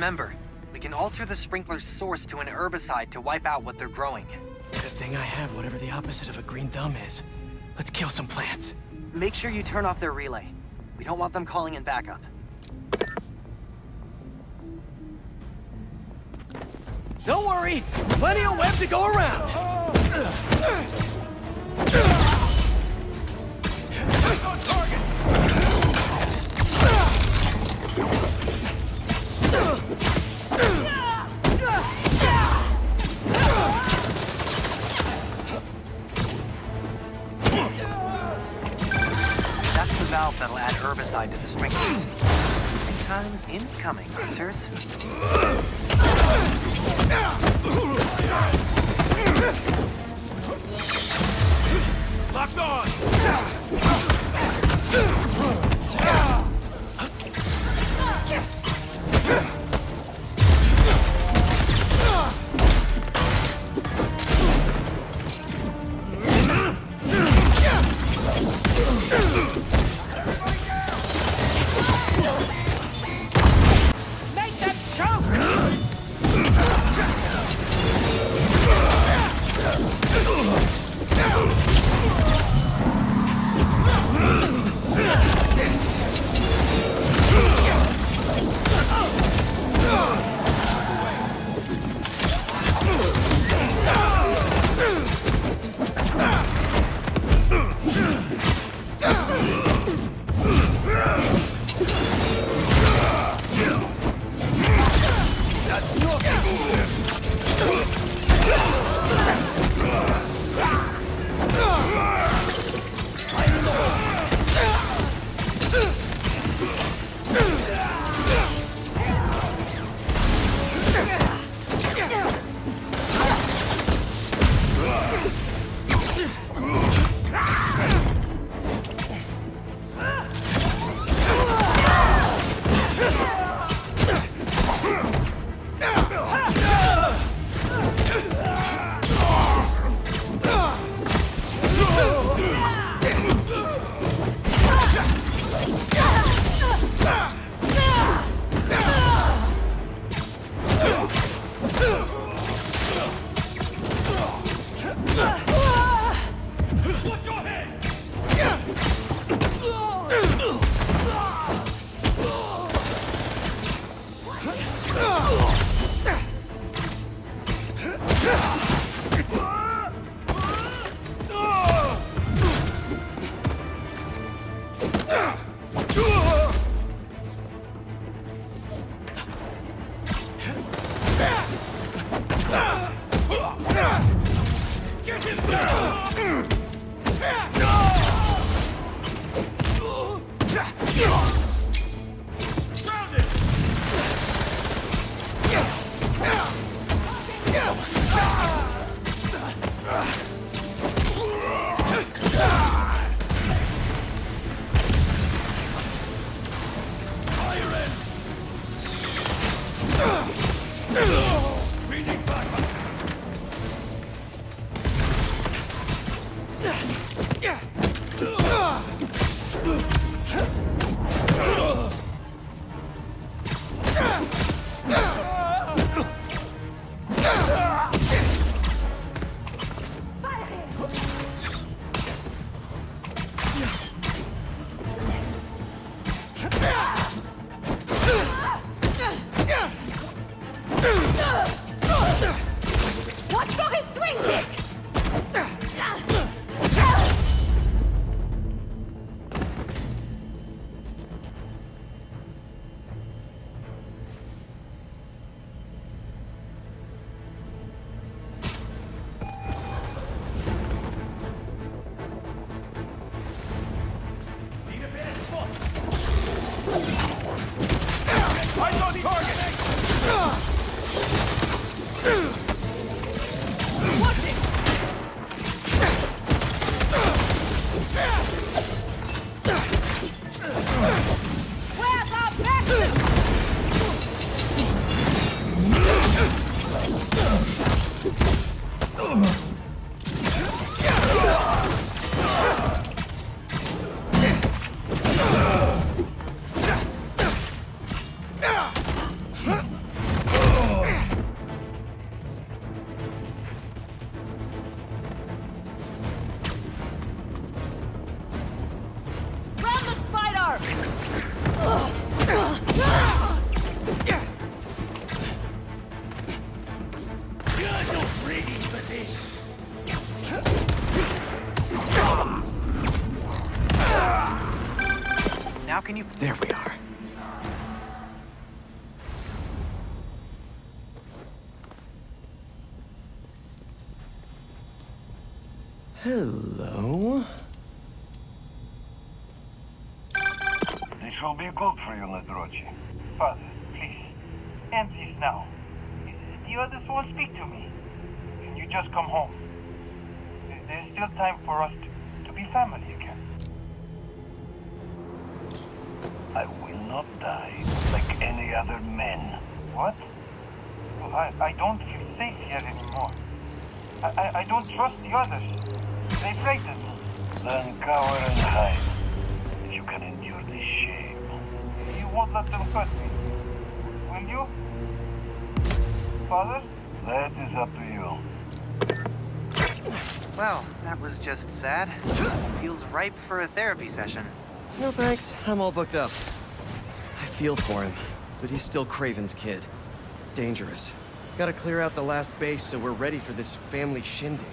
Remember, we can alter the sprinkler's source to an herbicide to wipe out what they're growing. Good thing I have whatever the opposite of a green thumb is. Let's kill some plants. Make sure you turn off their relay. We don't want them calling in backup. Don't worry, plenty of web to go around. valve that'll add herbicide to the sprinklers. Times incoming, hunters. Locked on! For his swing kick! Now can you... There we are. Hello? Will be good for you, Ladrochi. Father, please. End this now. The others won't speak to me. Can you just come home? There's still time for us to, to be family again. I will not die like any other men. What? I, I don't feel safe here anymore. I, I, I don't trust the others. They frighten me. Then cower and hide. If you can endure this shame. You won't let them hurt me. Will you? Father? That is up to you. Well, that was just sad. Feels ripe for a therapy session. No thanks, I'm all booked up. I feel for him, but he's still Kraven's kid. Dangerous. Gotta clear out the last base so we're ready for this family shindig.